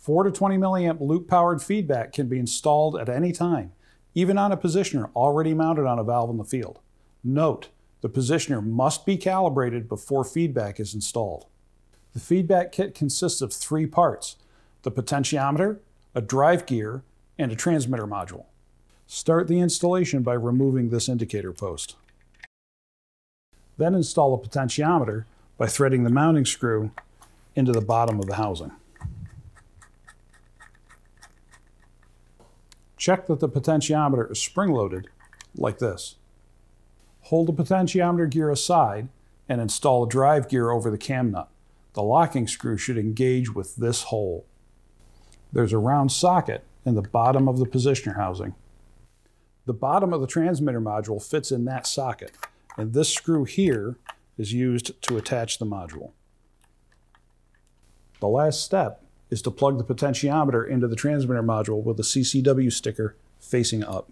4 to 20 milliamp loop powered feedback can be installed at any time, even on a positioner already mounted on a valve in the field. Note, the positioner must be calibrated before feedback is installed. The feedback kit consists of three parts, the potentiometer, a drive gear, and a transmitter module. Start the installation by removing this indicator post. Then install a potentiometer by threading the mounting screw into the bottom of the housing. Check that the potentiometer is spring-loaded, like this. Hold the potentiometer gear aside and install a drive gear over the cam nut. The locking screw should engage with this hole. There's a round socket in the bottom of the positioner housing. The bottom of the transmitter module fits in that socket, and this screw here is used to attach the module. The last step is to plug the potentiometer into the transmitter module with a CCW sticker facing up.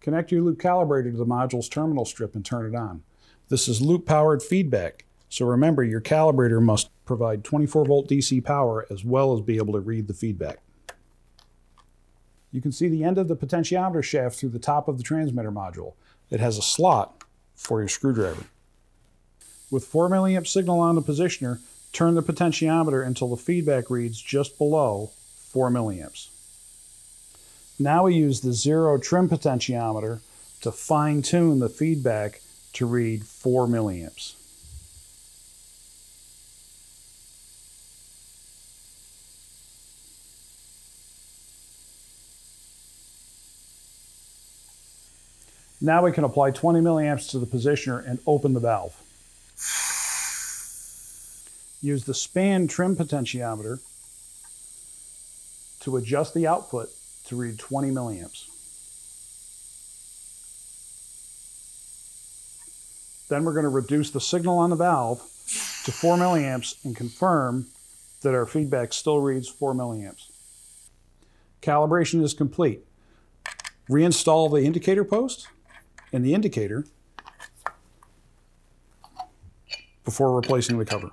Connect your loop calibrator to the module's terminal strip and turn it on. This is loop powered feedback, so remember your calibrator must provide 24 volt DC power as well as be able to read the feedback. You can see the end of the potentiometer shaft through the top of the transmitter module. It has a slot for your screwdriver. With 4 milliamp signal on the positioner, turn the potentiometer until the feedback reads just below 4 milliamps. Now we use the zero trim potentiometer to fine tune the feedback to read 4 milliamps. Now we can apply 20 milliamps to the positioner and open the valve. Use the span trim potentiometer to adjust the output to read 20 milliamps. Then we're going to reduce the signal on the valve to 4 milliamps and confirm that our feedback still reads 4 milliamps. Calibration is complete. Reinstall the indicator post and the indicator before replacing the cover.